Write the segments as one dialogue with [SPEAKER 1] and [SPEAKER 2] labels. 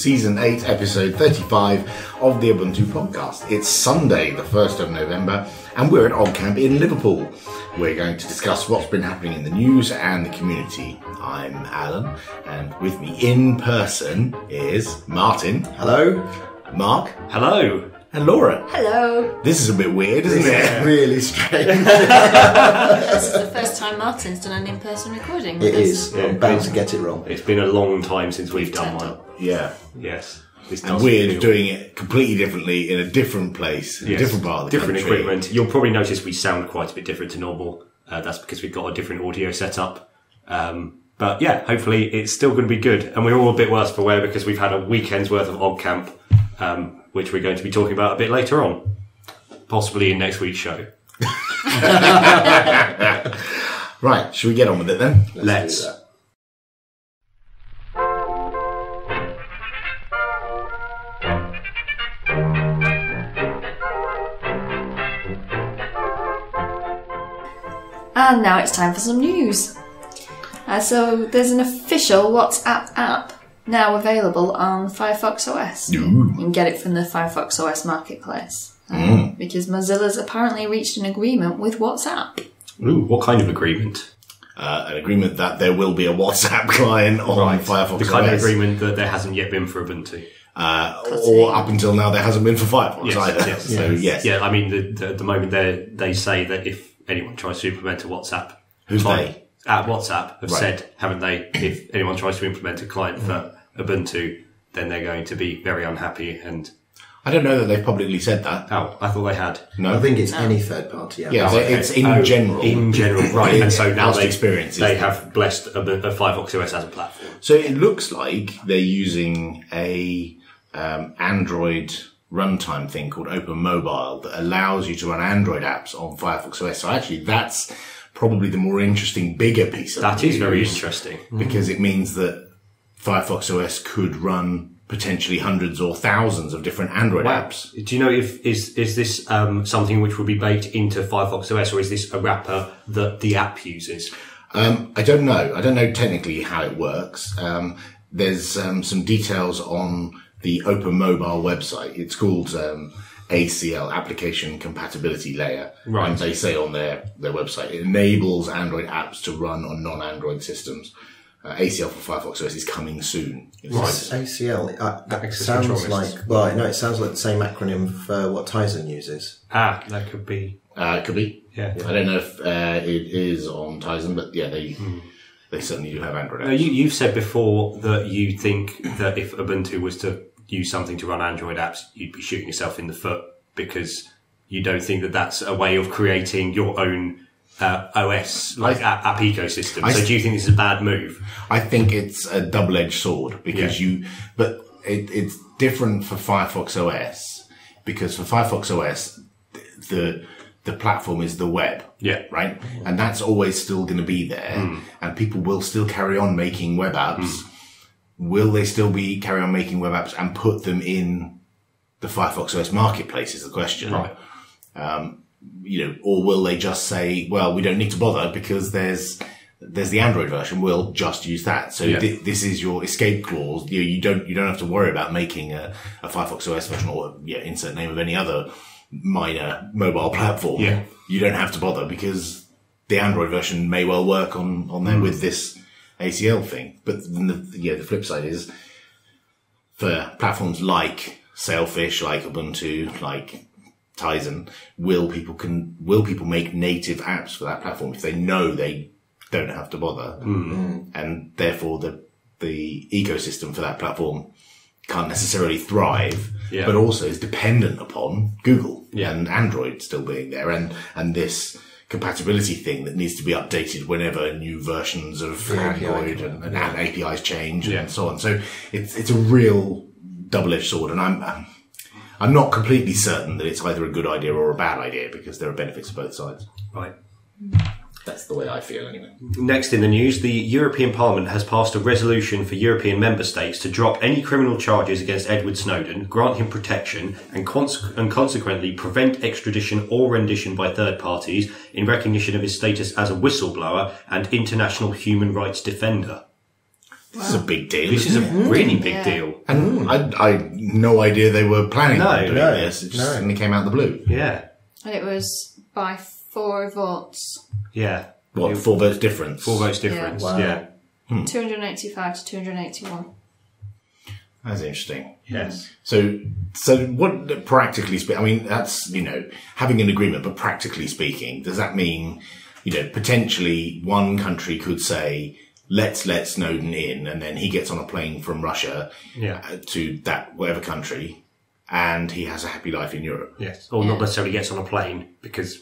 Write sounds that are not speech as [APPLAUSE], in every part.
[SPEAKER 1] Season 8, episode 35 of the Ubuntu podcast. It's Sunday, the 1st of November, and we're at Odd OggCamp in Liverpool. We're going to discuss what's been happening in the news and the community. I'm Alan, and with me in person is Martin.
[SPEAKER 2] Hello.
[SPEAKER 1] Mark.
[SPEAKER 3] Hello.
[SPEAKER 1] And Laura.
[SPEAKER 4] Hello.
[SPEAKER 1] This is a bit weird, isn't it?
[SPEAKER 2] really strange. [LAUGHS]
[SPEAKER 4] This is the first time Martin's done an in-person recording. with
[SPEAKER 2] it
[SPEAKER 4] us.
[SPEAKER 2] is. I'm bound to get it wrong.
[SPEAKER 3] It's been a long time since we've done one.
[SPEAKER 1] Yeah.
[SPEAKER 3] Yes. This
[SPEAKER 1] And
[SPEAKER 3] does
[SPEAKER 1] we're
[SPEAKER 3] feel-
[SPEAKER 1] doing it completely differently in a different place, in a
[SPEAKER 3] Yes.
[SPEAKER 1] different part of the
[SPEAKER 3] different
[SPEAKER 1] country.
[SPEAKER 3] equipment. You'll probably notice we sound quite a bit different to normal. Uh, that's because we've got a different audio setup. Um, but yeah, hopefully it's still going to be good. And we're all a bit worse for wear because we've had a weekend's worth of OggCamp, um, which we're going to be talking about a bit later on, possibly in next week's show. [LAUGHS]
[SPEAKER 1] Right, should we get on with it then?
[SPEAKER 3] Let's.
[SPEAKER 2] do that.
[SPEAKER 4] And now it's time for some news. Uh, so there's an official WhatsApp app now available on Firefox OS. You can get it from the Firefox OS marketplace. Um, Because Mozilla's apparently reached an agreement with WhatsApp.
[SPEAKER 3] Ooh, what kind of agreement?
[SPEAKER 1] Uh, an agreement that there will be a WhatsApp [LAUGHS] client on Firefox
[SPEAKER 3] The kind
[SPEAKER 1] OS.
[SPEAKER 3] of agreement that there hasn't yet been for Ubuntu.
[SPEAKER 1] Uh, or up until now, there hasn't been for Firefox
[SPEAKER 3] Yes,
[SPEAKER 1] either.
[SPEAKER 3] yes,
[SPEAKER 1] so yes,
[SPEAKER 3] Yeah, I mean, the, the, at the moment they they say that if anyone tries to implement a WhatsApp,
[SPEAKER 1] Who's
[SPEAKER 3] client-
[SPEAKER 1] they?
[SPEAKER 3] At WhatsApp have
[SPEAKER 1] Right.
[SPEAKER 3] said, haven't they? If anyone tries to implement a client for Ubuntu, then they're going to be very unhappy. And
[SPEAKER 1] I don't know that they've publicly said that.
[SPEAKER 3] oh, I thought they had.
[SPEAKER 1] No,
[SPEAKER 2] I think it's any third party app.
[SPEAKER 1] yeah,
[SPEAKER 3] Oh, okay.
[SPEAKER 1] it's in
[SPEAKER 3] Oh,
[SPEAKER 1] general.
[SPEAKER 3] In general, right? and so [LAUGHS] now
[SPEAKER 1] Past
[SPEAKER 3] they
[SPEAKER 1] experiences.
[SPEAKER 3] they have blessed a, a Firefox OS as a platform.
[SPEAKER 1] So it looks like they're using a um, Android runtime thing called Open Mobile that allows you to run Android apps on Firefox OS. So actually, that's probably the more interesting, bigger piece of
[SPEAKER 3] That is very
[SPEAKER 1] news.
[SPEAKER 3] interesting.
[SPEAKER 1] because it means that Firefox OS could run potentially hundreds or thousands of different Android apps.
[SPEAKER 3] Do you know if is is this um, something which will be baked into Firefox OS, or is this a wrapper that the app uses?
[SPEAKER 1] Um, I don't know. I don't know technically how it works. Um, there's um, some details on the Open Mobile website. It's called um, ACL Application Compatibility Layer,
[SPEAKER 3] Right.
[SPEAKER 1] and they say on their their website it enables Android apps to run on non-Android systems. Uh, ACL for Firefox OS is coming soon. It's-
[SPEAKER 2] ACL. Uh, that
[SPEAKER 3] Access
[SPEAKER 2] sounds
[SPEAKER 3] control
[SPEAKER 2] like well, no, it sounds like the same acronym for what Tizen uses.
[SPEAKER 3] Ah, that could be.
[SPEAKER 1] Uh, it could be.
[SPEAKER 3] Yeah.
[SPEAKER 1] I don't know if uh, it is on Tizen, but yeah, they they certainly do have Android apps.
[SPEAKER 3] Now, you, you've said before that you think that if Ubuntu was to use something to run Android apps, you'd be shooting yourself in the foot because you don't think that that's a way of creating your own uh, OS like app, app ecosystem.
[SPEAKER 1] I-
[SPEAKER 3] so do you think this is a bad move?
[SPEAKER 1] I think it's a double-edged sword because
[SPEAKER 3] Yeah.
[SPEAKER 1] you, but it, it's different for Firefox OS because for Firefox OS, the the platform is the web,
[SPEAKER 3] Yeah.
[SPEAKER 1] right, and that's always still going to be there,
[SPEAKER 3] Hmm.
[SPEAKER 1] and people will still carry on making web apps. Will they still be carry on making web apps and put them in the Firefox OS marketplace? Is the question,
[SPEAKER 3] Right.
[SPEAKER 1] You know, or will they just say, well, we don't need to bother because there's there's the Android version. We'll just use that. So
[SPEAKER 3] Yeah.
[SPEAKER 1] thi- this is your escape clause. You, you don't you don't have to worry about making a, a Firefox OS version or yeah, insert name of any other minor mobile platform.
[SPEAKER 3] Yeah.
[SPEAKER 1] You don't have to bother because the Android version may well work on on
[SPEAKER 3] Mm.
[SPEAKER 1] there with this ACL thing. But then the, yeah, the flip side is for platforms like Sailfish, like Ubuntu, like Tizen, will people can will people make native apps for that platform if they know they don't have to bother, hmm. and therefore the the ecosystem for that platform can't necessarily thrive,
[SPEAKER 3] Yeah.
[SPEAKER 1] but also is dependent upon Google
[SPEAKER 3] Yeah.
[SPEAKER 1] and Android still being there, and and this compatibility thing that needs to be updated whenever new versions of
[SPEAKER 2] API
[SPEAKER 1] Android and, and APIs change
[SPEAKER 3] Yeah.
[SPEAKER 1] and so on. So it's it's a real double-edged sword, and I'm. I'm I'm not completely certain that it's either a good idea or a bad idea because there are benefits to both sides.
[SPEAKER 3] Right.
[SPEAKER 1] That's the way I feel, anyway.
[SPEAKER 3] Next in the news, the European Parliament has passed a resolution for European member states to drop any criminal charges against Edward Snowden, grant him protection, and, cons- and consequently prevent extradition or rendition by third parties in recognition of his status as a whistleblower and international human rights defender.
[SPEAKER 1] This is a big deal.
[SPEAKER 3] This is a
[SPEAKER 1] isn't
[SPEAKER 3] really big
[SPEAKER 4] Yeah.
[SPEAKER 3] deal.
[SPEAKER 1] And hmm. I, I had no idea they were planning
[SPEAKER 3] No,
[SPEAKER 1] on doing
[SPEAKER 2] no,
[SPEAKER 1] this. It just
[SPEAKER 2] no.
[SPEAKER 1] suddenly came out of the blue.
[SPEAKER 3] Yeah,
[SPEAKER 4] And it was by four votes.
[SPEAKER 3] yeah.
[SPEAKER 1] What, four votes difference?
[SPEAKER 3] Four votes difference.
[SPEAKER 2] Wow.
[SPEAKER 3] Yeah. Hmm.
[SPEAKER 4] 285 to 281.
[SPEAKER 1] That's interesting.
[SPEAKER 3] Yes.
[SPEAKER 1] So, so what practically speaking, I mean, that's, you know, having an agreement, but practically speaking, does that mean, you know, potentially one country could say, let's let Snowden in, and then he gets on a plane from Russia
[SPEAKER 3] Yeah.
[SPEAKER 1] uh, to that whatever country, and he has a happy life in Europe.
[SPEAKER 3] Yes. Or not necessarily gets on a plane because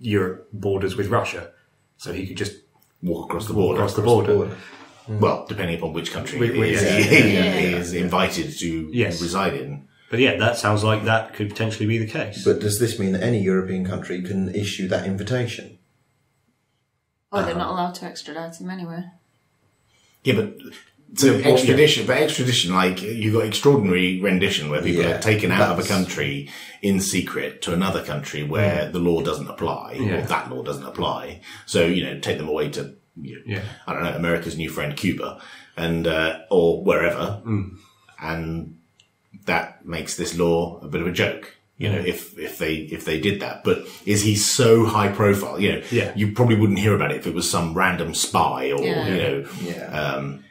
[SPEAKER 3] Europe borders with Russia, so he could just
[SPEAKER 1] Walk across the border.
[SPEAKER 3] across the border.
[SPEAKER 2] Border.
[SPEAKER 1] Well, depending upon which country
[SPEAKER 3] Whi-
[SPEAKER 1] he is,
[SPEAKER 3] yeah.
[SPEAKER 1] he
[SPEAKER 4] Yeah.
[SPEAKER 1] is invited to
[SPEAKER 3] Yes.
[SPEAKER 1] reside in.
[SPEAKER 3] But yeah, that sounds like that could potentially be the case.
[SPEAKER 2] But does this mean that any European country can issue that invitation?
[SPEAKER 4] Oh, they're not allowed to extradite him anywhere.
[SPEAKER 1] Yeah, but so
[SPEAKER 3] Yeah,
[SPEAKER 1] extradition, but extradition, like you've got extraordinary rendition where people
[SPEAKER 2] Yeah,
[SPEAKER 1] are taken out of a country in secret to another country where the law doesn't apply, or that law doesn't apply. So you know, take them away to you know,
[SPEAKER 3] Yeah.
[SPEAKER 1] I don't know America's new friend Cuba, and uh, or wherever,
[SPEAKER 3] Mm.
[SPEAKER 1] and that makes this law a bit of a joke. You know, if if they if they did that, but is he so high profile? You know,
[SPEAKER 3] Yeah.
[SPEAKER 1] you probably wouldn't hear about it if it was some random spy or
[SPEAKER 4] Yeah.
[SPEAKER 1] you know,
[SPEAKER 2] Yeah.
[SPEAKER 1] um,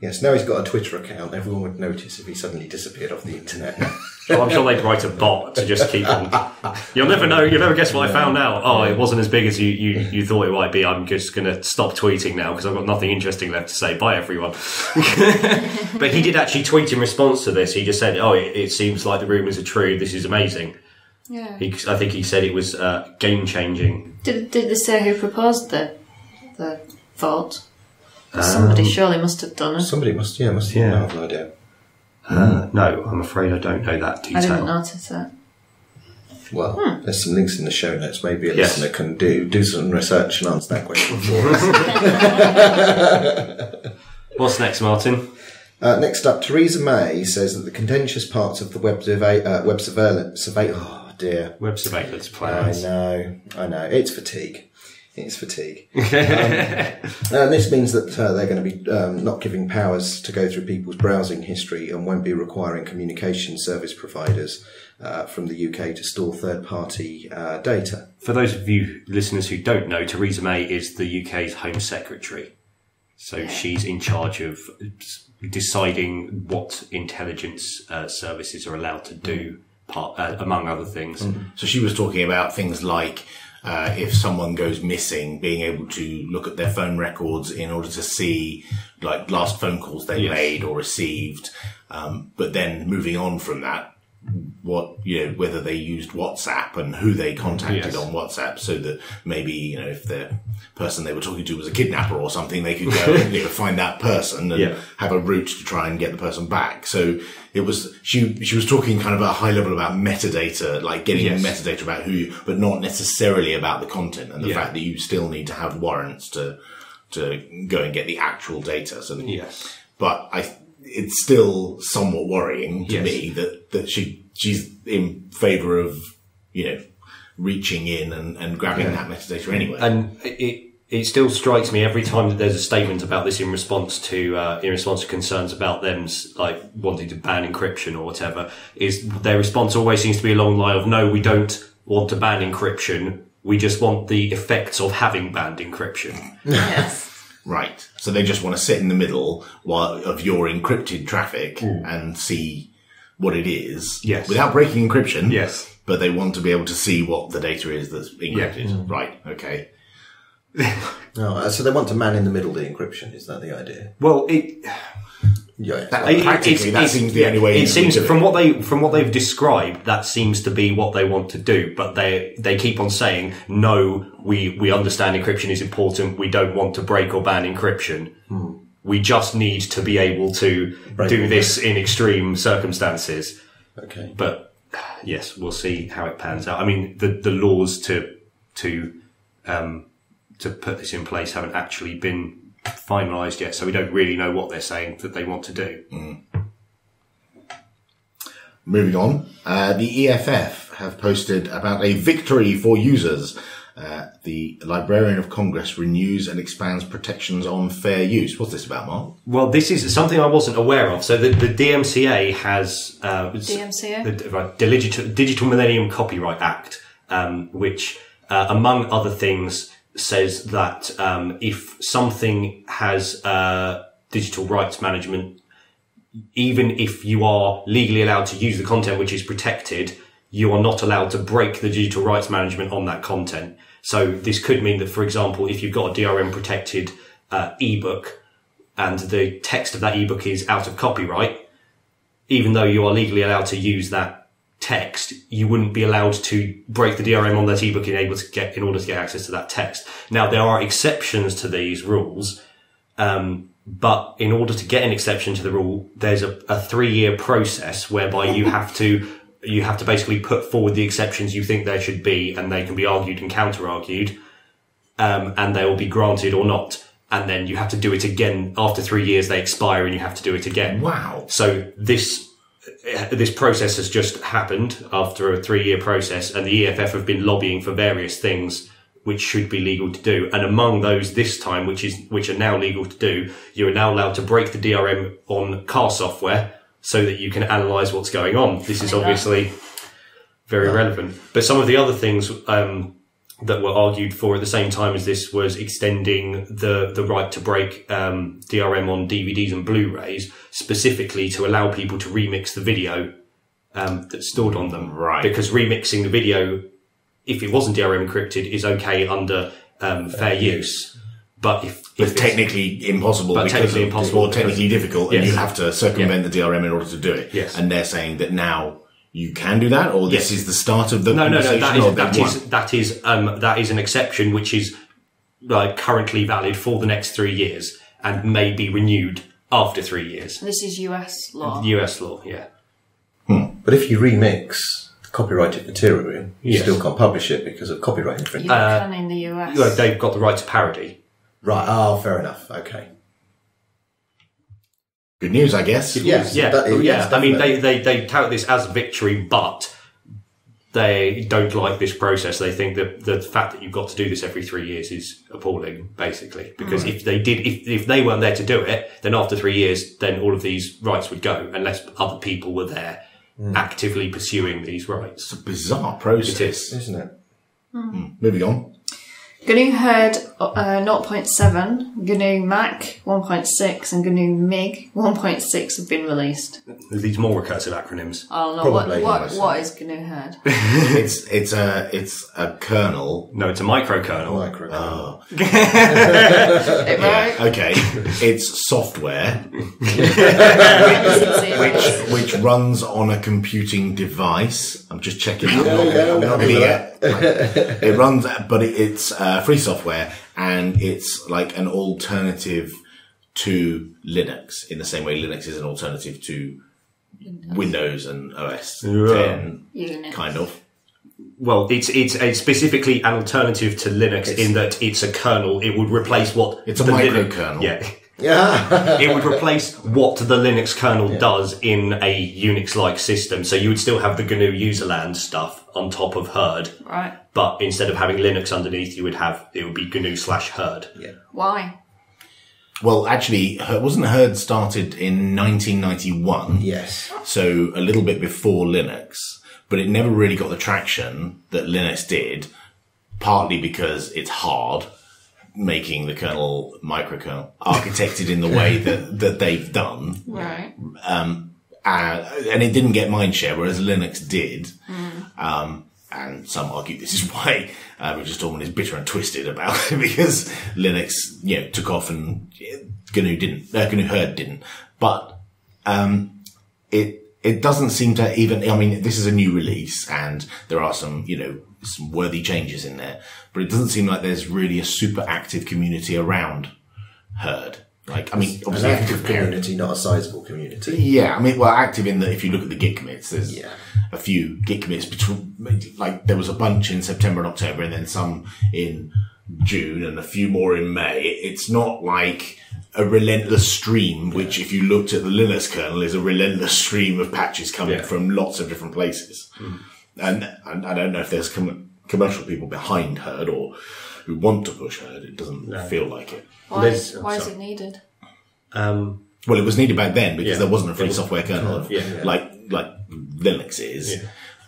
[SPEAKER 2] Yes, now he's got a Twitter account. Everyone would notice if he suddenly disappeared off the internet. [LAUGHS]
[SPEAKER 3] Oh, I'm sure they'd write a bot to just keep on. You'll never know. You'll never guess what I found out. Oh, it wasn't as big as you, you, you thought it might be. I'm just going to stop tweeting now because I've got nothing interesting left to say. Bye, everyone. [LAUGHS] but he did actually tweet in response to this. He just said, "Oh, it, it seems like the rumours are true. This is amazing."
[SPEAKER 4] Yeah.
[SPEAKER 3] He, I think he said it was uh, game changing.
[SPEAKER 4] Did, did they say who proposed the the vote? Somebody surely must have done it.
[SPEAKER 2] Somebody must, yeah, must
[SPEAKER 3] Yeah.
[SPEAKER 2] yeah. have no idea.
[SPEAKER 3] Uh, no, I'm afraid I don't know that detail.
[SPEAKER 4] I didn't
[SPEAKER 3] detail.
[SPEAKER 4] notice that.
[SPEAKER 2] Well, there's some links in the show notes. Maybe a
[SPEAKER 3] Yes.
[SPEAKER 2] listener can do do some research and answer that question for us. [LAUGHS] [LAUGHS]
[SPEAKER 3] What's next, Martin?
[SPEAKER 2] Uh, next up, Theresa May says that the contentious parts of the web, survey, uh, web surveillance, survey, oh dear,
[SPEAKER 3] Web surveillance plans.
[SPEAKER 2] I know, I know, it's fatigue. It's fatigue. [LAUGHS] um, and this means that uh, they're going to be um, not giving powers to go through people's browsing history and won't be requiring communication service providers uh, from the UK to store third party uh, data.
[SPEAKER 3] For those of you listeners who don't know, Theresa May is the UK's Home Secretary. So she's in charge of deciding what intelligence uh, services are allowed to do, part, uh, among other things.
[SPEAKER 1] So she was talking about things like uh, if someone goes missing, being able to look at their phone records in order to see like last phone calls they
[SPEAKER 3] Yes.
[SPEAKER 1] made or received. Um, but then moving on from that, what you know whether they used WhatsApp and who they contacted
[SPEAKER 3] Yes.
[SPEAKER 1] on WhatsApp, so that maybe you know if the person they were talking to was a kidnapper or something, they could go [LAUGHS] and you know, find that person and
[SPEAKER 3] Yeah.
[SPEAKER 1] have a route to try and get the person back. So it was she she was talking kind of at a high level about metadata, like getting
[SPEAKER 3] Yes.
[SPEAKER 1] metadata about who, you, but not necessarily about the content and the
[SPEAKER 3] Yeah.
[SPEAKER 1] fact that you still need to have warrants to to go and get the actual data. So that
[SPEAKER 3] Yes.
[SPEAKER 1] but I, it's still somewhat worrying to
[SPEAKER 3] Yes.
[SPEAKER 1] me that, that she, she's in favour of, you know, reaching in and, and grabbing that metadata anyway.
[SPEAKER 3] And it it still strikes me every time that there's a statement about this in response to uh, in response to concerns about them like wanting to ban encryption or whatever is their response always seems to be along the line of no we don't want to ban encryption we just want the effects of having banned encryption
[SPEAKER 4] yes.
[SPEAKER 1] Right. So they just want to sit in the middle while, of your encrypted traffic and see what it is.
[SPEAKER 3] Yes.
[SPEAKER 1] Without breaking encryption.
[SPEAKER 3] Yes.
[SPEAKER 1] But they want to be able to see what the data is that's encrypted. Right. Okay. [LAUGHS]
[SPEAKER 2] Oh, uh, so they want to man in the middle the encryption. Is that the idea?
[SPEAKER 3] well it
[SPEAKER 2] Yeah.
[SPEAKER 1] That-
[SPEAKER 3] It-
[SPEAKER 1] practically,
[SPEAKER 3] it's-
[SPEAKER 1] that
[SPEAKER 3] it's-
[SPEAKER 1] seems the only way
[SPEAKER 3] It seems
[SPEAKER 1] do it.
[SPEAKER 3] from what they from what they've described, that seems to be what they want to do. But they they keep on saying, no, we we understand encryption is important. We don't want to break or ban encryption. We just need to be able to
[SPEAKER 2] Break
[SPEAKER 3] do this in extreme circumstances.
[SPEAKER 2] okay.
[SPEAKER 3] But yes, we'll see how it pans out. I mean, the the laws to to um, to put this in place haven't actually been finalised yet, so we don't really know what they're saying that they want to do.
[SPEAKER 1] Moving on, uh, the EFF have posted about a victory for users Uh, the Librarian of Congress renews and expands protections on fair use. What's this about, Mark?
[SPEAKER 3] Well, this is something I wasn't aware of. So the, the DMCA has uh,
[SPEAKER 4] DMCA?
[SPEAKER 3] the right, Digital, Digital Millennium Copyright Act, um, which, uh, among other things, says that um, if something has uh, digital rights management, even if you are legally allowed to use the content which is protected, you are not allowed to break the digital rights management on that content. So this could mean that, for example, if you've got a DRM protected uh, ebook and the text of that ebook is out of copyright, even though you are legally allowed to use that text, you wouldn't be allowed to break the DRM on that ebook in able to get in order to get access to that text. Now there are exceptions to these rules, um, but in order to get an exception to the rule, there's a, a three year process whereby you [LAUGHS] have to you have to basically put forward the exceptions you think there should be, and they can be argued and counter argued, um, and they will be granted or not. And then you have to do it again after three years. They expire, and you have to do it again.
[SPEAKER 1] Wow.
[SPEAKER 3] So this this process has just happened after a three year process, and the EFF have been lobbying for various things which should be legal to do. And among those this time, which is which are now legal to do, you are now allowed to break the DRM on car software so that you can analyze what's going on. This is obviously very relevant. But some of the other things um, that were argued for at the same time as this was extending the the right to break um, DRM on DVDs and Blu-rays, specifically to allow people to remix the video um, that's stored on them.
[SPEAKER 1] Right.
[SPEAKER 3] Because remixing the video, if it wasn't DRM encrypted, is okay under um, fair use. But if,
[SPEAKER 1] It's technically impossible
[SPEAKER 3] But
[SPEAKER 1] because
[SPEAKER 3] technically impossible
[SPEAKER 1] or technically difficult, and you have to circumvent the DRM in order to do it.
[SPEAKER 3] Yes.
[SPEAKER 1] And they're saying that now you can do that, or this
[SPEAKER 3] Yes.
[SPEAKER 1] is the start of the
[SPEAKER 3] No, no, no.
[SPEAKER 1] conversation,
[SPEAKER 3] That is
[SPEAKER 1] or
[SPEAKER 3] that
[SPEAKER 1] they
[SPEAKER 3] is
[SPEAKER 1] won?
[SPEAKER 3] that is um, that is an exception which is like currently valid for the next three years and may be renewed after three years.
[SPEAKER 4] This is US law.
[SPEAKER 3] U.S. law, yeah.
[SPEAKER 2] But if you remix copyrighted material, you
[SPEAKER 3] Yes.
[SPEAKER 2] still can't publish it because of copyright infringement.
[SPEAKER 4] You
[SPEAKER 2] infringement.
[SPEAKER 4] can in the US.
[SPEAKER 3] Well, they've got the right to parody.
[SPEAKER 2] Right. Oh, fair enough. Okay.
[SPEAKER 1] Good news, I guess.
[SPEAKER 2] Yes.
[SPEAKER 3] Yeah,
[SPEAKER 2] that is-
[SPEAKER 3] yeah.
[SPEAKER 2] yes,
[SPEAKER 3] I mean, they, they they tout this as victory, but they don't like this process. They think that the fact that you've got to do this every three years is appalling, basically. Because hmm. if they did, if if they weren't there to do it, then after three years, then all of these rights would go, unless other people were there hmm. actively pursuing these rights.
[SPEAKER 1] It's a Bizarre process.
[SPEAKER 3] It is.
[SPEAKER 2] isn't it? Hmm.
[SPEAKER 1] Moving on.
[SPEAKER 4] GNU Hurd uh, 0.7, GNU Mach 1.6, and GNU MIG 1.6 have been released.
[SPEAKER 3] These more recursive acronyms.
[SPEAKER 4] Oh don't
[SPEAKER 2] Probably,
[SPEAKER 4] what, what, what is GNU Hurd. [LAUGHS]
[SPEAKER 1] it's it's a it's a kernel.
[SPEAKER 3] No, it's a microkernel.
[SPEAKER 2] Micro.
[SPEAKER 1] Oh, [LAUGHS]
[SPEAKER 4] It, right?
[SPEAKER 1] okay. it's software
[SPEAKER 4] Which, [LAUGHS]
[SPEAKER 1] which which runs on a computing device. I'm just checking. I'm not,
[SPEAKER 2] yeah,
[SPEAKER 1] I'm
[SPEAKER 2] I'm
[SPEAKER 1] not
[SPEAKER 2] happy
[SPEAKER 1] gonna
[SPEAKER 2] with
[SPEAKER 1] get. it runs, but it, it's uh, free software, and it's like an alternative to Linux in the same way Linux is an alternative to Windows and OS
[SPEAKER 3] Yeah.
[SPEAKER 1] 10,
[SPEAKER 4] Unix.
[SPEAKER 1] kind of.
[SPEAKER 3] Well, it's it's a specifically an alternative to Linux in that it's a kernel. It would replace what
[SPEAKER 1] It's a
[SPEAKER 3] the Linux-
[SPEAKER 1] microkernel.
[SPEAKER 3] Yeah. [LAUGHS]
[SPEAKER 2] yeah.
[SPEAKER 3] it would [LAUGHS] replace what the Linux kernel does in a Unix-like system. So you would still have the GNU userland stuff on top of Hurd,
[SPEAKER 4] Right.
[SPEAKER 3] but instead of having Linux underneath, you would have it would be GNU slash Hurd.
[SPEAKER 4] Why?
[SPEAKER 1] Well, actually, Her- wasn't Hurd started in 1991?
[SPEAKER 2] yes.
[SPEAKER 1] so a little bit before Linux, but it never really got the traction that Linux did, partly because it's hard making the kernel microkernel architected in the way [LAUGHS] that, that they've done.
[SPEAKER 4] Right.
[SPEAKER 1] Uh, and it didn't get mindshare, whereas Linux did. Um, and some argue this is why uh, Richard Stallman is bitter and twisted about [LAUGHS] it because Linux, you know, took off and GNU didn't, uh, GNU Hurd didn't. But um, it it doesn't seem to even. I mean, this is a new release, and there are some you know some worthy changes in there, but it doesn't seem like there's really a super active community around Hurd. Like, I mean,
[SPEAKER 2] An
[SPEAKER 1] obviously,
[SPEAKER 2] active community, not a sizable community.
[SPEAKER 1] yeah, I mean, well, active in that if you look at the Git commits, there's
[SPEAKER 2] Yeah.
[SPEAKER 1] a few Git commits between, like, there was a bunch in September and October and then some in June and a few more in May. It's not like a relentless stream, which if you looked at the Linux kernel is a relentless stream of patches coming
[SPEAKER 3] Yeah.
[SPEAKER 1] from lots of different places. And, and I don't know if there's com- commercial people behind Hurd or who want to push Hurd. It doesn't feel like it.
[SPEAKER 4] Why,
[SPEAKER 3] There's-
[SPEAKER 4] why is it needed?
[SPEAKER 3] Um,
[SPEAKER 1] Well, it was needed back then because
[SPEAKER 3] Yeah.
[SPEAKER 1] there wasn't a free software kernel
[SPEAKER 3] Yeah.
[SPEAKER 1] like like Linux is.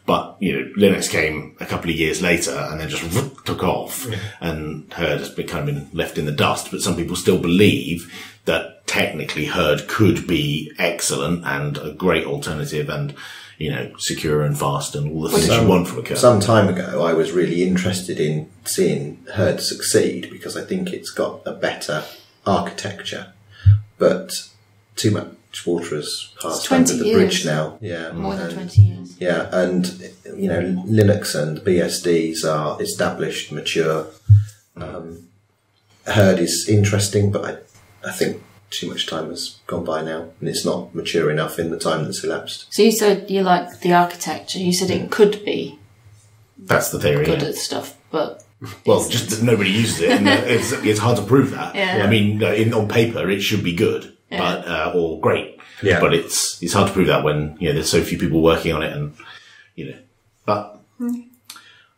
[SPEAKER 1] But you know, Linux came a couple of years later and then just took off, and Hurd has kind of been left in the dust. But some people still believe that technically Hurd could be excellent and a great alternative, and you know, secure and fast and all the things you want from a kernel.
[SPEAKER 2] Some time ago, I was really interested in seeing Hurd succeed because I think it's got a better architecture, but too much water has passed
[SPEAKER 4] 20
[SPEAKER 2] under the
[SPEAKER 4] years.
[SPEAKER 2] bridge now. Yeah,
[SPEAKER 4] More than
[SPEAKER 2] and-
[SPEAKER 4] 20 years.
[SPEAKER 2] Yeah, and you know, Linux and BSDs are established, mature. Um, Hurd is interesting, but I, I think too much time has gone by now, and it's not mature enough in the time that's elapsed.
[SPEAKER 4] So you said you like the architecture. You said it could be
[SPEAKER 1] That's the theory.
[SPEAKER 4] good
[SPEAKER 1] yeah.
[SPEAKER 4] at stuff, but
[SPEAKER 1] Well, just that nobody uses it, and uh, it's it's hard to prove that. [LAUGHS]
[SPEAKER 4] Yeah.
[SPEAKER 1] I mean, uh, in, on paper, it should be good, but uh, or great.
[SPEAKER 3] Yeah.
[SPEAKER 1] But it's it's hard to prove that when you know there's so few people working on it, and you know. But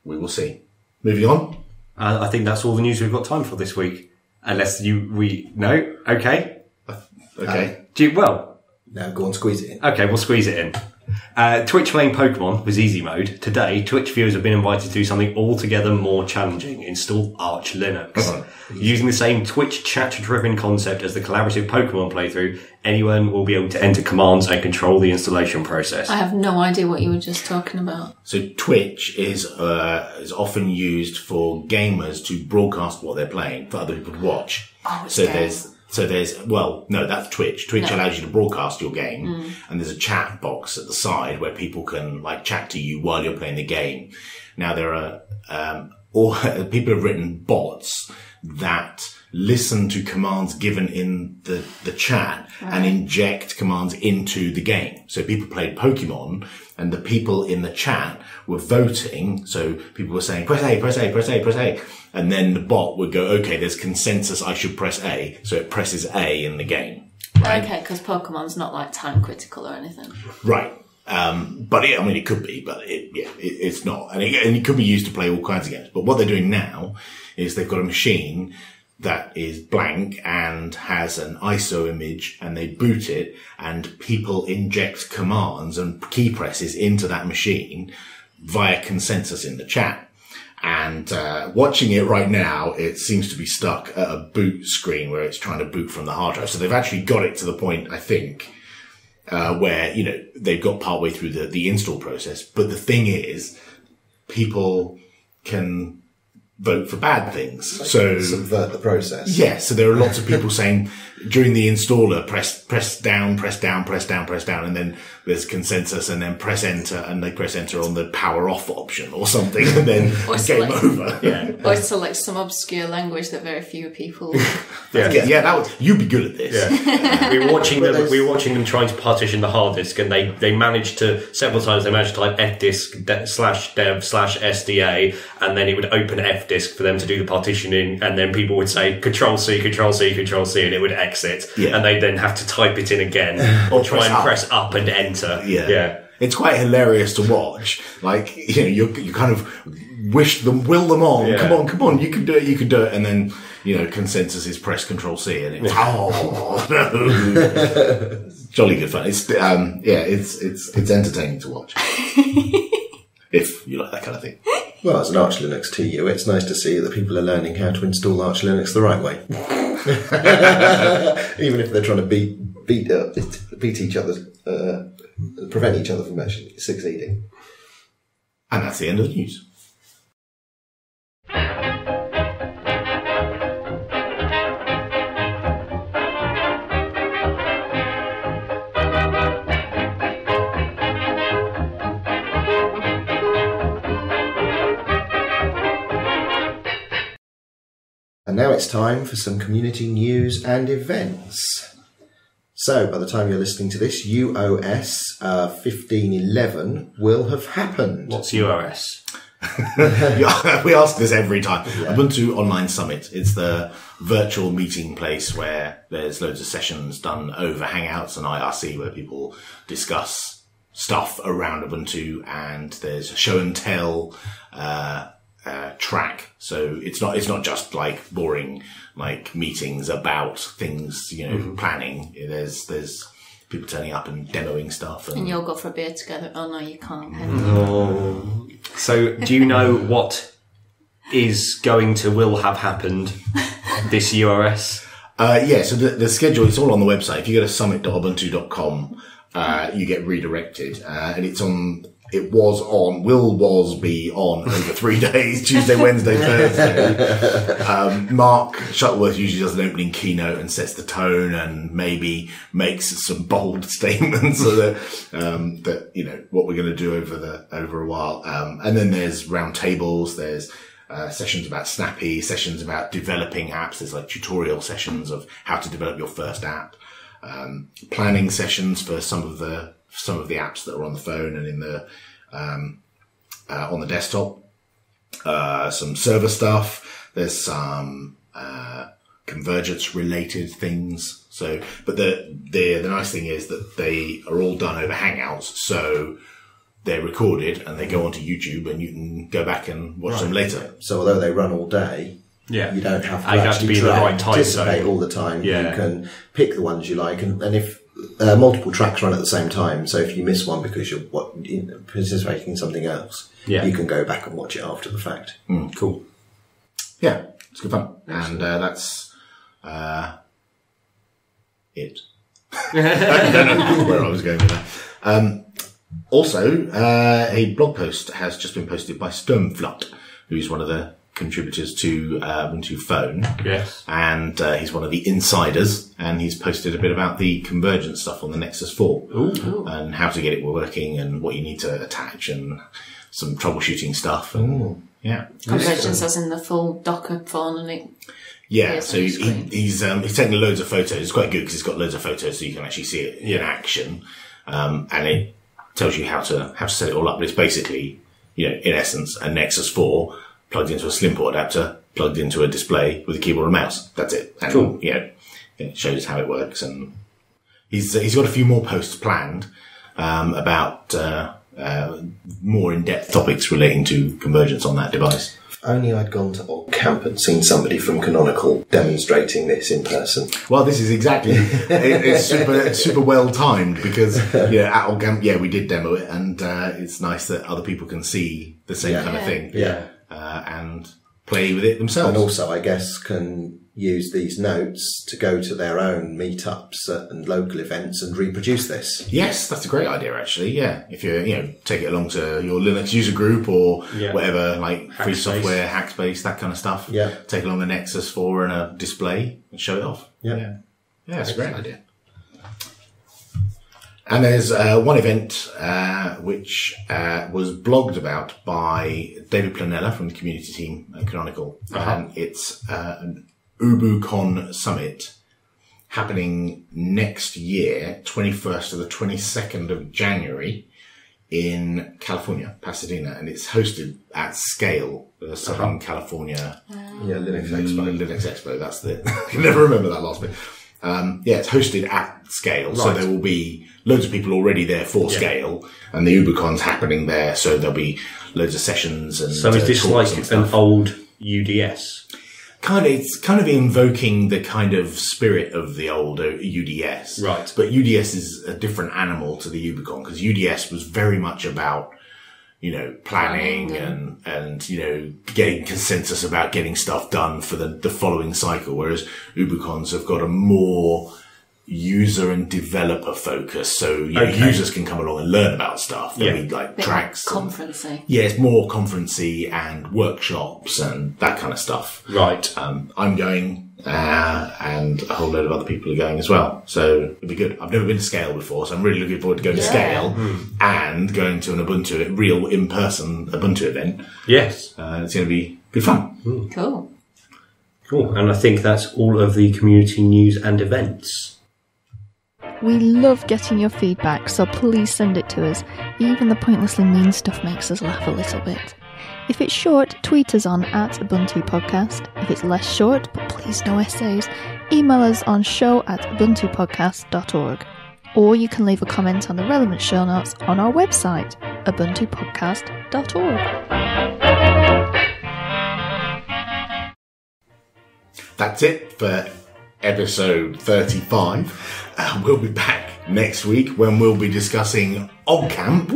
[SPEAKER 1] we will see. Moving on.
[SPEAKER 3] uh, I think that's all the news we've got time for this week. Unless you, we, no? Okay.
[SPEAKER 1] Okay.
[SPEAKER 3] Do you, well,
[SPEAKER 2] Now go on, squeeze it in.
[SPEAKER 3] Okay, we'll squeeze it in. Uh, Twitch playing Pokemon was easy mode. Today, Twitch viewers have been invited to do something altogether more challenging. Install Arch Linux. Using the same Twitch chat-driven concept as the collaborative Pokemon playthrough, anyone will be able to enter commands and control the installation process.
[SPEAKER 4] I have no idea what you were just talking about.
[SPEAKER 1] So Twitch is uh, is often used for gamers to broadcast what they're playing for other people to watch.
[SPEAKER 4] Oh,
[SPEAKER 1] so
[SPEAKER 4] game.
[SPEAKER 1] there's so there's well no that's Twitch. Twitch
[SPEAKER 4] No. Mm.
[SPEAKER 1] allows you to broadcast your game, and there's a chat box at the side where people can like chat to you while you're playing the game. Now there are um, or [LAUGHS] people have written bots that listen to commands given in the, the chat and inject commands into the game. So people played Pokemon and the people in the chat were voting. So people were saying, press A, press A, press A, press A. And then the bot would go, okay, there's consensus. I should press A. So it presses A in the game. Right.
[SPEAKER 4] Okay, because Pokemon's not like time critical or anything.
[SPEAKER 1] Right. Um, but it, I mean, it could be, but it, yeah, it, it's not. And it, and it could be used to play all kinds of games. But what they're doing now is they've got a machine that is blank and has an ISO image and they boot it and people inject commands and key presses into that machine via consensus in the chat. And uh, watching it right now, it seems to be stuck at a boot screen where it's trying to boot from the hard drive. So they've actually got it to the point, I think, uh, where you know they've got partway through the the install process. But the thing is, people can vote for bad things. So
[SPEAKER 2] Subvert the process.
[SPEAKER 1] yeah, so there are lots of people [LAUGHS] saying during the installer, press press down, press down, press down, press down, and then there's consensus, and then press enter, and they press enter on the power off option or something, and then [LAUGHS]
[SPEAKER 4] Or
[SPEAKER 1] game [LAUGHS]
[SPEAKER 4] select-
[SPEAKER 1] over. Yeah.
[SPEAKER 4] Or it's like some obscure language that very few people.
[SPEAKER 3] yeah.
[SPEAKER 1] Yeah, yeah, that would, you'd be good at this.
[SPEAKER 3] we were watching them. We were watching them trying to partition the hard disk, and they they managed to several times. They managed to type fdisk slash dev slash sda, and then it would open fdisk for them to do the partitioning, and then people would say Control C, Control C, Control C, and it would exit,
[SPEAKER 1] Yeah.
[SPEAKER 3] and they'd then have to type it in again [SIGHS] or try
[SPEAKER 1] press
[SPEAKER 3] and
[SPEAKER 1] up.
[SPEAKER 3] press up and enter.
[SPEAKER 1] Yeah.
[SPEAKER 3] yeah.
[SPEAKER 1] It's quite hilarious to watch. Like, you know, you, you kind of wish them, will them on.
[SPEAKER 3] Yeah.
[SPEAKER 1] Come on, come on, you can do it, you can do it. And then, you know, consensus is press control C and it's, oh, no. [LAUGHS] Jolly good fun. It's, um, yeah, it's, it's, it's entertaining to watch. [LAUGHS] if you like that kind of thing.
[SPEAKER 2] Well, as an Arch Linux TU, it's nice to see that people are learning how to install Arch Linux the right way. [LAUGHS] Even if they're trying to beat beat uh, beat each other's uh, prevent each other from actually succeeding.
[SPEAKER 1] And that's the end of the news.
[SPEAKER 2] And now it's time for some community news and events. So, by the time you're listening to this, UOS uh, 1511 will have happened.
[SPEAKER 3] What's UOS? [LAUGHS]
[SPEAKER 1] Yeah, we ask this every time. Ubuntu Online Summit. It's the virtual meeting place where there's loads of sessions done over Hangouts and IRC where people discuss stuff around Ubuntu and there's show and tell, uh, track. So it's not it's not just like boring like meetings about things, you know, planning. There's there's people turning up and demoing stuff and,
[SPEAKER 4] And you'll go for a beer together. Oh no, you can't. can you?
[SPEAKER 3] So, do you know [LAUGHS] what is going to will have happened this UOS?
[SPEAKER 1] Uh, yeah, so the, the schedule, it's all on the website. If you go to summit.ubuntu.com, uh, you get redirected, uh, and it's on, it was on, will was be on over [LAUGHS] three days, Tuesday, Wednesday, Thursday. Um, Mark Shuttleworth usually does an opening keynote and sets the tone and maybe makes some bold [LAUGHS] statements that, um, that, you know, what we're going to do over the, over a while. Um, and then there's round tables, there's, uh, sessions about Snappy, sessions about developing apps. There's like tutorial sessions of how to develop your first app, um, planning sessions for some of the some of the apps that are on the phone and in the um, uh, on the desktop. Uh, some server stuff. There's some uh, convergence related things. So, but the the the nice thing is that they are all done over Hangouts. So they're recorded and they go onto YouTube and you can go back and watch them later.
[SPEAKER 2] So although they run all day,
[SPEAKER 3] Yeah.
[SPEAKER 2] you don't have to
[SPEAKER 3] And have to
[SPEAKER 2] actually
[SPEAKER 3] be in the right time
[SPEAKER 2] participate
[SPEAKER 3] zone.
[SPEAKER 2] all the time.
[SPEAKER 3] Yeah.
[SPEAKER 2] You can pick the ones you like, and, and if uh, multiple tracks run at the same time, so if you miss one because you're what, in, participating in something else,
[SPEAKER 3] Yeah.
[SPEAKER 2] you can go back and watch it after the fact.
[SPEAKER 3] Cool.
[SPEAKER 1] Yeah, it's good fun. And uh, that's uh, it. I don't know where I was going with that. Um, also, uh, a blog post has just been posted by Sturmflut, who's one of the contributors to uh, Ubuntu Phone.
[SPEAKER 3] Yes.
[SPEAKER 1] And uh, he's one of the insiders, and he's posted a bit about the convergence stuff on the Nexus 4 and how to get it working and what you need to attach and some troubleshooting stuff. And yeah,
[SPEAKER 4] Convergence as in the full Docker phone and it.
[SPEAKER 1] yeah. So
[SPEAKER 4] on
[SPEAKER 1] he, he's um, he's taken loads of photos. It's quite good because it's got loads of photos, so you can actually see it in action, um, and it tells you how to how to set it all up. But it's basically, you know, in essence, a Nexus 4 plugged into a slim port adapter, plugged into a display with a keyboard and mouse. That's it. And,
[SPEAKER 3] Cool.
[SPEAKER 1] You know, it shows how it works, and he's he's got a few more posts planned um, about. Uh, uh, more in-depth topics relating to convergence on that device.
[SPEAKER 2] If only I'd gone to OggCamp and seen somebody from Canonical demonstrating this in person.
[SPEAKER 1] Well, this is exactly it, it's super super well timed because yeah, at OggCamp, yeah, we did demo it, and uh, it's nice that other people can see the same
[SPEAKER 2] Yeah.
[SPEAKER 1] kind of thing,
[SPEAKER 2] Yeah.
[SPEAKER 1] Uh, and play with it themselves.
[SPEAKER 2] And also, I guess, can use these notes to go to their own meetups and local events and reproduce this.
[SPEAKER 1] yes, that's a great idea, actually. Yeah, if you you know take it along to your Linux user group or
[SPEAKER 3] Yeah.
[SPEAKER 1] whatever, like free software, Hackspace, that kind of stuff.
[SPEAKER 2] Yeah.
[SPEAKER 1] take along a Nexus Four and a display and show it off.
[SPEAKER 2] Yeah.
[SPEAKER 1] yeah, yeah it's a great idea. And there's uh, one event uh, which uh, was blogged about by David Planella from the community team at Canonical. And it's uh, an UbuCon summit happening next year, 21st to the 22nd of January in California, Pasadena. And it's hosted at Scale, the Southern California
[SPEAKER 2] Yeah, Linux Expo.
[SPEAKER 1] Mm, Linux Expo. That's the. [LAUGHS] I can never remember that last bit. Um, yeah, it's hosted at scale, so there will be loads of people already there for scale, and the UbuCon's happening there, so there'll be loads of sessions and.
[SPEAKER 3] So is
[SPEAKER 1] uh,
[SPEAKER 3] this like an old UDS?
[SPEAKER 1] kind of? It's kind of invoking the kind of spirit of the old uh, UDS,
[SPEAKER 3] Right.
[SPEAKER 1] But UDS is a different animal to the UbuCon because UDS was very much about you know, planning
[SPEAKER 4] Planning
[SPEAKER 1] and, and, you know, getting consensus about getting stuff done for the, the following cycle. Whereas UbuCons have got a more user and developer focus. So, you know,
[SPEAKER 3] Okay.
[SPEAKER 1] users can come along and learn about stuff. There'll
[SPEAKER 3] Yeah.
[SPEAKER 1] be like
[SPEAKER 4] Bit
[SPEAKER 1] tracks. and- yeah, it's more conferencey and workshops and that kind of stuff.
[SPEAKER 3] Right.
[SPEAKER 1] Um, I'm going, uh, and a whole load of other people are going as well. So it'll be good. I've never been to Scale before, so I'm really looking forward to going to
[SPEAKER 4] Yeah.
[SPEAKER 1] Scale and going to an Ubuntu, real in-person Ubuntu event.
[SPEAKER 3] Yes.
[SPEAKER 1] Uh, it's going to be good fun.
[SPEAKER 4] Cool.
[SPEAKER 3] Cool. And I think that's all of the community news and events.
[SPEAKER 5] We love getting your feedback, so please send it to us. Even the pointlessly mean stuff makes us laugh a little bit. If it's short, tweet us on at Ubuntu Podcast. If it's less short, but please no essays, email us on show at ubuntupodcast.org. Or you can leave a comment on the relevant show notes on our website, ubuntupodcast.org.
[SPEAKER 1] That's it for episode 35. Uh, we'll be back next week when we'll be discussing OggCamp,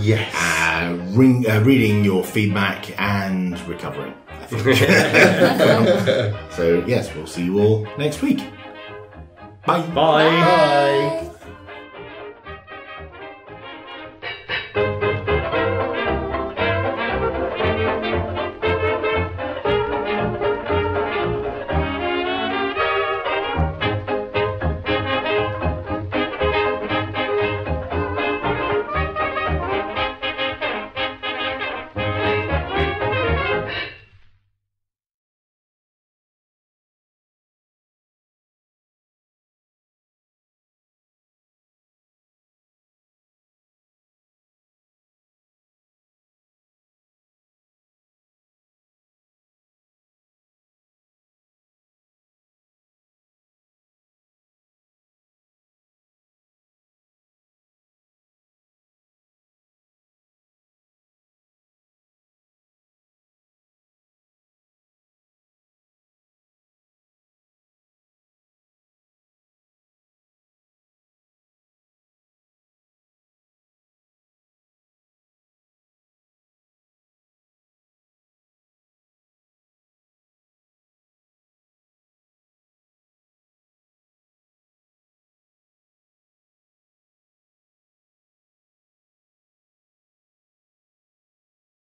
[SPEAKER 2] Yes.
[SPEAKER 1] uh, ring, uh, reading your feedback and recovering. I think. [LAUGHS] so, yes, we'll see you all next week. Bye.
[SPEAKER 3] Bye.
[SPEAKER 2] Bye.
[SPEAKER 4] Bye.